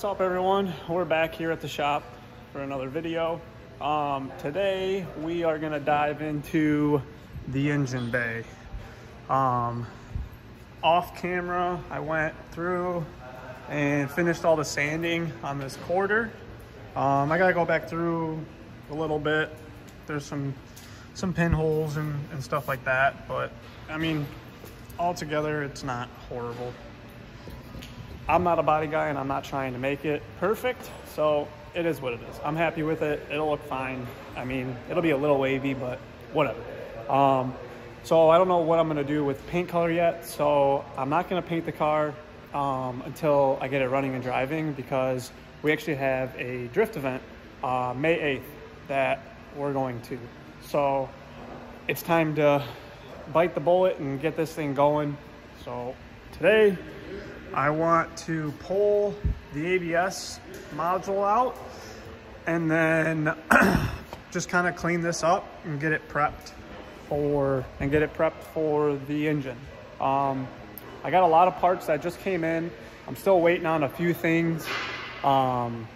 What's up everyone? We're back here at the shop for another video. Um, today we are gonna dive into the engine bay. Um, off camera, I went through and finished all the sanding on this quarter. Um, I gotta go back through a little bit. There's some some pinholes and, and stuff like that, but I mean, altogether it's not horrible. I'm not a body guy and I'm not trying to make it perfect, so it is what it is. I'm happy with it. It'll look fine. I mean, it'll be a little wavy, but whatever. Um, so I don't know what I'm gonna do with paint color yet, so I'm not gonna paint the car um, until I get it running and driving because we actually have a drift event uh, May 8th that we're going to. So it's time to bite the bullet and get this thing going. So today I want to pull the ABS module out and then just kind of clean this up and get it prepped for and get it prepped for the engine. Um, I got a lot of parts that just came in. I'm still waiting on a few things. Um,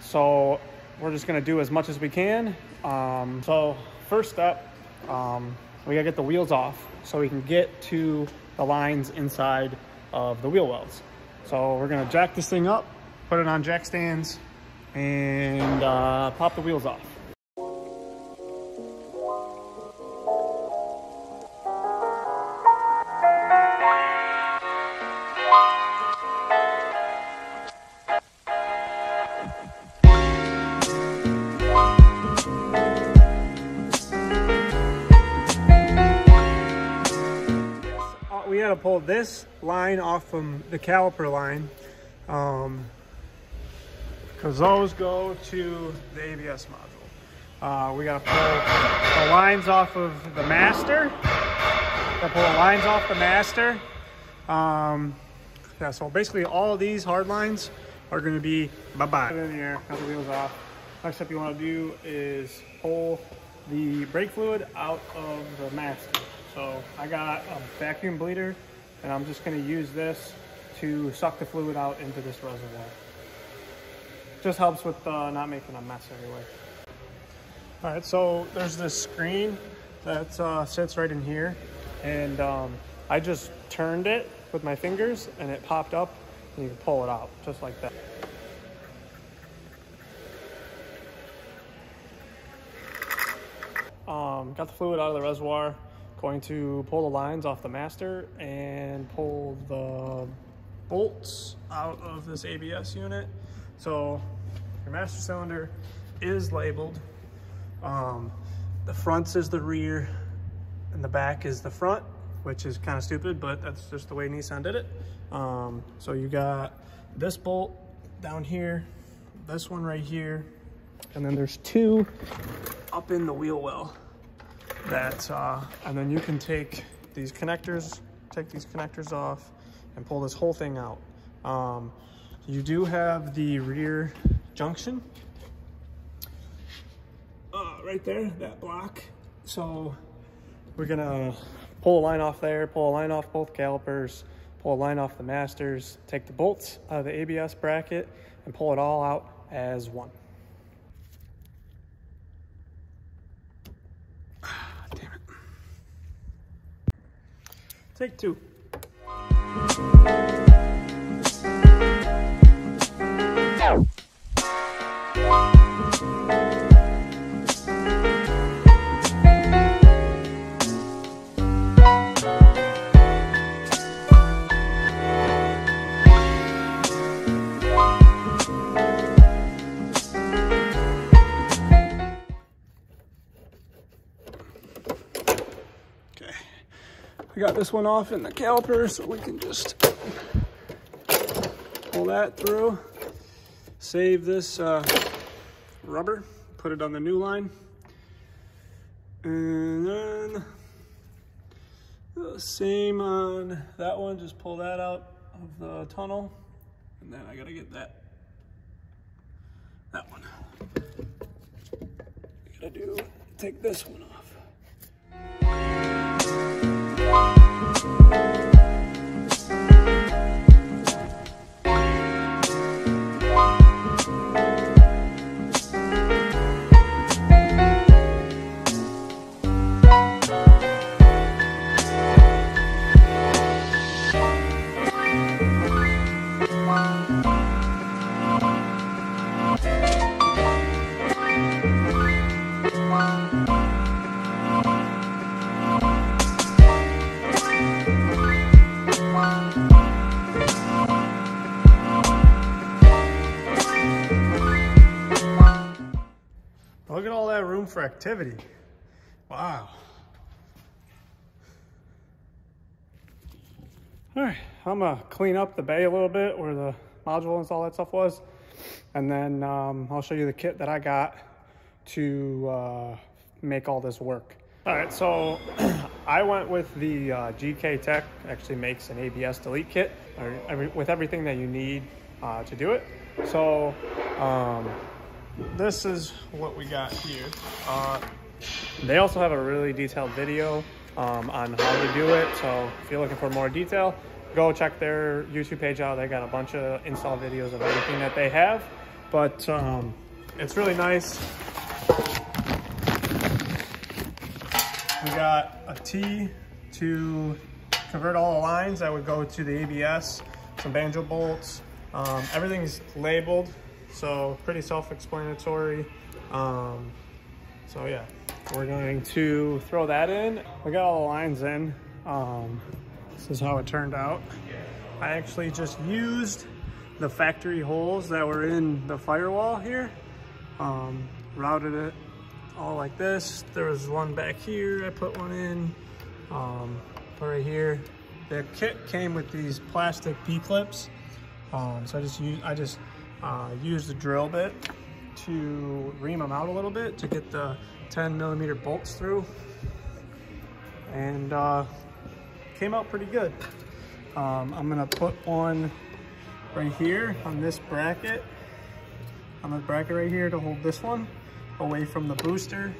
so we're just gonna do as much as we can. Um, so first step, um, we gotta get the wheels off so we can get to the lines inside of the wheel wells. So we're gonna jack this thing up, put it on jack stands, and uh, pop the wheels off. This line off from the caliper line um, because those go to the ABS module. Uh, we got to pull the lines off of the master. Got to pull the lines off the master. Um, yeah, so basically all these hard lines are going to be bye-bye. In here, cut the wheels off. Next step you want to do is pull the brake fluid out of the master. So I got a vacuum bleeder and I'm just going to use this to suck the fluid out into this reservoir. Just helps with uh, not making a mess anyway. All right, so there's this screen that uh, sits right in here and um, I just turned it with my fingers and it popped up and you can pull it out just like that. Um, got the fluid out of the reservoir. Going to pull the lines off the master and pull the bolts out of this ABS unit. So your master cylinder is labeled. Um, the front is the rear and the back is the front, which is kind of stupid, but that's just the way Nissan did it. Um, so you got this bolt down here, this one right here, and then there's two up in the wheel well that, uh, and then you can take these connectors, take these connectors off and pull this whole thing out. Um, you do have the rear junction uh, right there, that block. So we're gonna pull a line off there, pull a line off both calipers, pull a line off the masters, take the bolts out of the ABS bracket and pull it all out as one. Take two. Got this one off in the caliper so we can just pull that through. Save this uh, rubber, put it on the new line. And then the same on that one, just pull that out of the tunnel. And then I gotta get that, that one. I gotta do, take this one off. For activity. Wow. All right, I'm gonna clean up the bay a little bit where the module and all that stuff was. And then um, I'll show you the kit that I got to uh, make all this work. All right, so I went with the uh, GK Tech, actually makes an ABS delete kit every, with everything that you need uh, to do it. So um, this is what we got here. Uh, they also have a really detailed video um, on how to do it. So if you're looking for more detail, go check their YouTube page out. They got a bunch of install videos of everything that they have. But um, it's really nice. We got a T to convert all the lines that would go to the ABS, some banjo bolts. Um, everything's labeled, so pretty self-explanatory. Um, so yeah, we're going to throw that in. We got all the lines in. Um, this is how it turned out. I actually just used the factory holes that were in the firewall here. Um, routed it all like this. There was one back here, I put one in, um, right here. The kit came with these plastic P-clips. Um, so I just used, I just uh, used a drill bit to ream them out a little bit to get the 10 millimeter bolts through. And uh, came out pretty good. Um, I'm gonna put one right here on this bracket, on the bracket right here to hold this one away from the booster.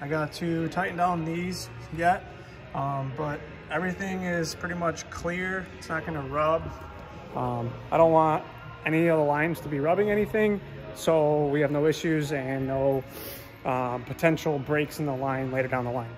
I got to tighten down these yet, um, but everything is pretty much clear. It's not gonna rub. Um, I don't want any of the lines to be rubbing anything, so we have no issues and no um, potential breaks in the line later down the line.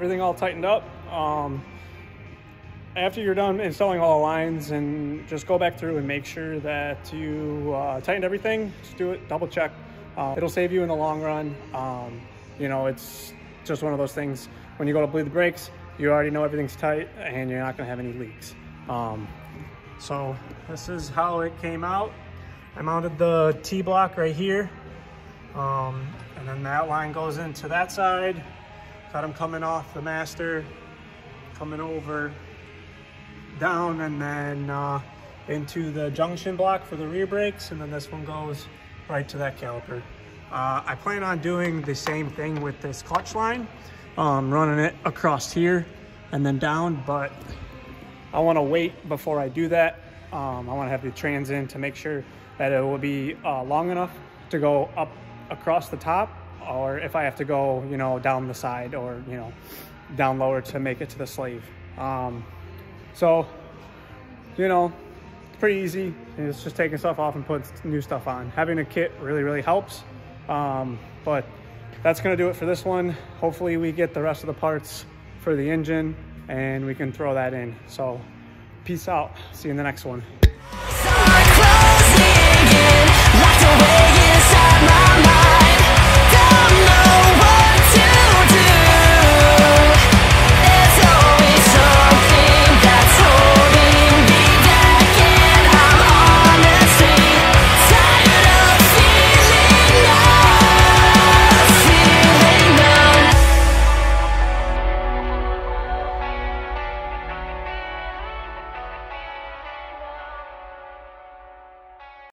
Everything all tightened up. Um, after you're done installing all the lines and just go back through and make sure that you uh, tightened everything, just do it, double check. Uh, it'll save you in the long run. Um, you know, it's just one of those things. When you go to bleed the brakes, you already know everything's tight and you're not gonna have any leaks. Um, so this is how it came out. I mounted the T-block right here. Um, and then that line goes into that side. Got them coming off the master, coming over, down, and then uh, into the junction block for the rear brakes, and then this one goes right to that caliper. Uh, I plan on doing the same thing with this clutch line, um, running it across here and then down, but I wanna wait before I do that. Um, I wanna have the trans in to make sure that it will be uh, long enough to go up across the top or if I have to go, you know, down the side or, you know, down lower to make it to the slave. Um, so, you know, it's pretty easy. It's just taking stuff off and putting new stuff on. Having a kit really, really helps. Um, but that's gonna do it for this one. Hopefully we get the rest of the parts for the engine and we can throw that in. So peace out. See you in the next one.